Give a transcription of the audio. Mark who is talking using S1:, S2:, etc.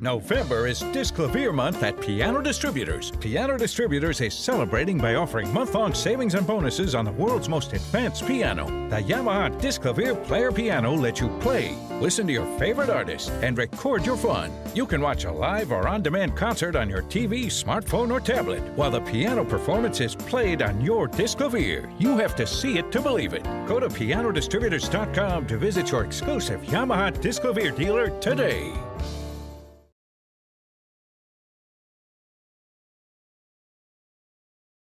S1: November is Disklavier month at Piano Distributors. Piano Distributors is celebrating by offering month-long savings and bonuses on the world's most advanced piano. The Yamaha Disklavier Player Piano lets you play, listen to your favorite artist, and record your fun. You can watch a live or on-demand concert on your TV, smartphone, or tablet, while the piano performance is played on your Disklavier. You have to see it to believe it. Go to pianodistributors.com to visit your exclusive Yamaha Disklavier dealer today.